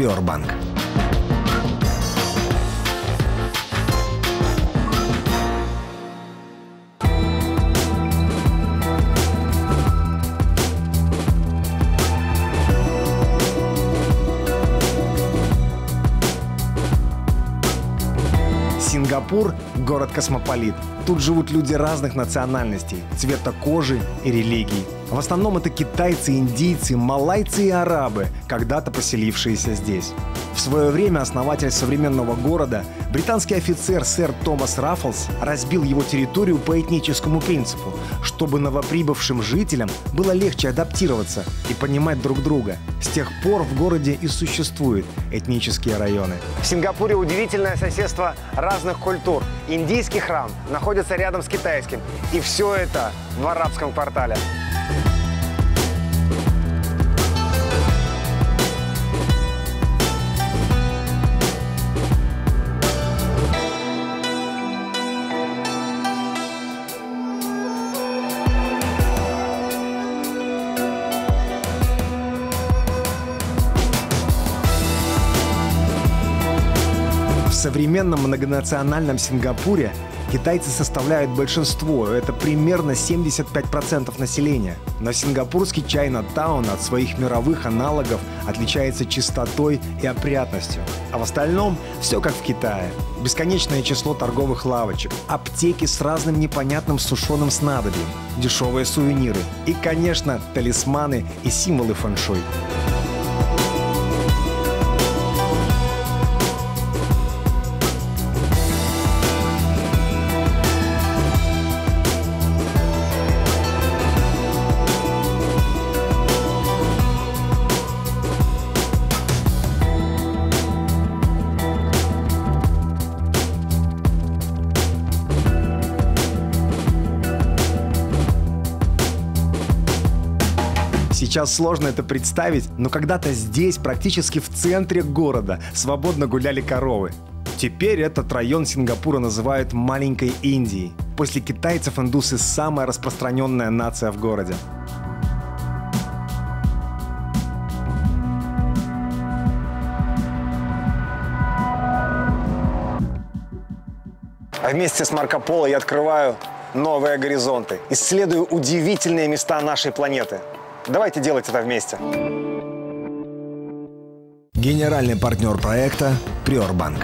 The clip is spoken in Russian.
Приорбанк. Сингапур – город-космополит. Тут живут люди разных национальностей, цвета кожи и религий. В основном это китайцы, индийцы, малайцы и арабы, когда-то поселившиеся здесь. В свое время основатель современного города, британский офицер сэр Томас Раффлс, разбил его территорию по этническому принципу, чтобы новоприбывшим жителям было легче адаптироваться и понимать друг друга. С тех пор в городе и существуют этнические районы. В Сингапуре удивительное соседство разных культур. Индийский храм находится рядом с китайским. И все это в арабском квартале. В современном многонациональном Сингапуре китайцы составляют большинство, это примерно 75% населения. Но сингапурский Чайна-таун от своих мировых аналогов отличается чистотой и опрятностью. А в остальном все как в Китае. Бесконечное число торговых лавочек, аптеки с разным непонятным сушеным снадобьем, дешевые сувениры и, конечно, талисманы и символы фэншуй. Сейчас сложно это представить, но когда-то здесь, практически в центре города, свободно гуляли коровы. Теперь этот район Сингапура называют «маленькой Индией». После китайцев индусы – самая распространенная нация в городе. А вместе с Марко Поло я открываю новые горизонты, исследую удивительные места нашей планеты. Давайте делать это вместе. Генеральный партнер проекта – Приорбанк.